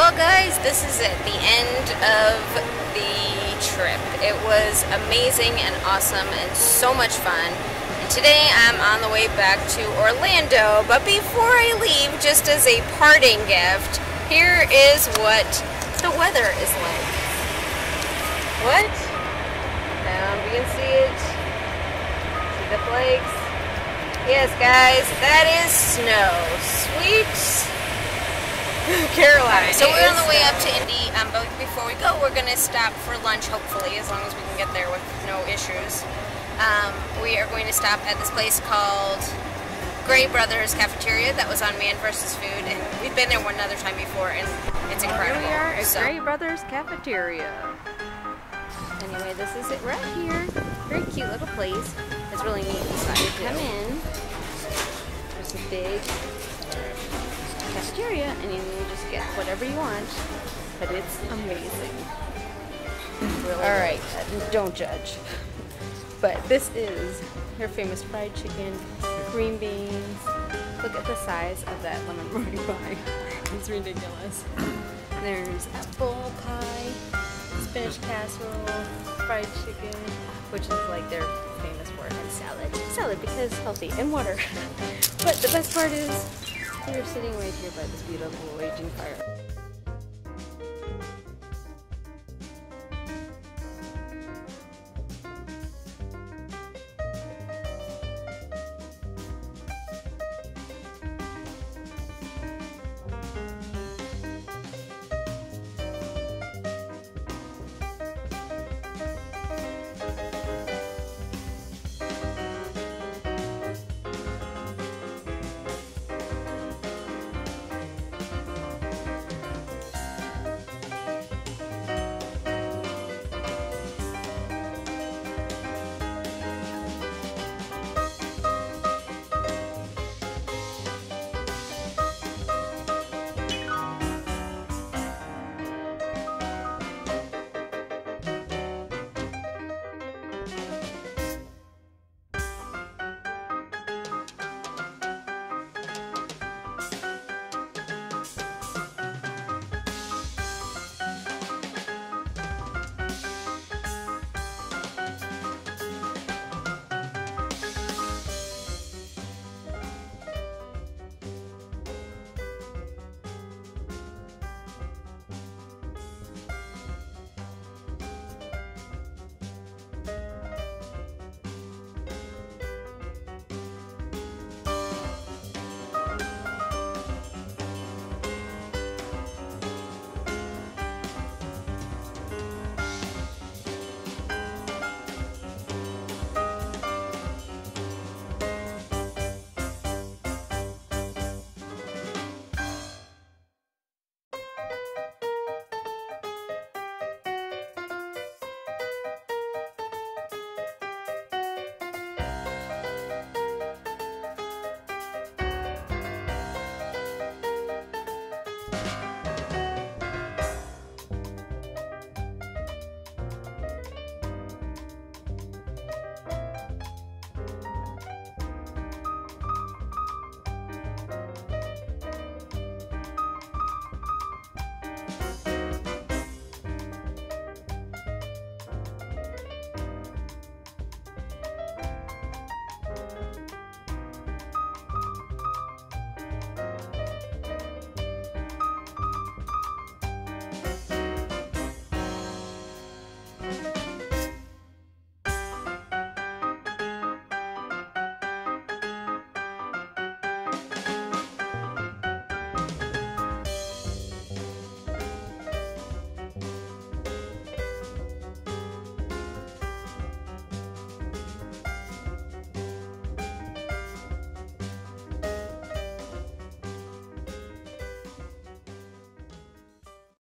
Well, guys, this is it. The end of the trip. It was amazing and awesome and so much fun. And today I'm on the way back to Orlando. But before I leave, just as a parting gift, here is what the weather is like. What? Um, we can see it. See the flakes. Yes, guys, that is snow. Sweet So we're on the way up to Indy, um, but before we go, we're going to stop for lunch, hopefully, as long as we can get there with no issues. Um, we are going to stop at this place called Gray Brothers Cafeteria that was on Man vs. Food, and we've been there one other time before, and it's incredible. Here we are at So- Gray Brothers Cafeteria. Anyway, this is it right here. Very cute little place. It's really neat inside. Come in. There's a big and you just get whatever you want. But it's amazing. Really All right, don't judge. But this is her famous fried chicken, green beans. Look at the size of that lemon running by. It's ridiculous. There's apple pie, spinach casserole, fried chicken, which is like they're famous for, and salad. Salad because healthy and water. but the best part is we're sitting right here by this beautiful raging fire.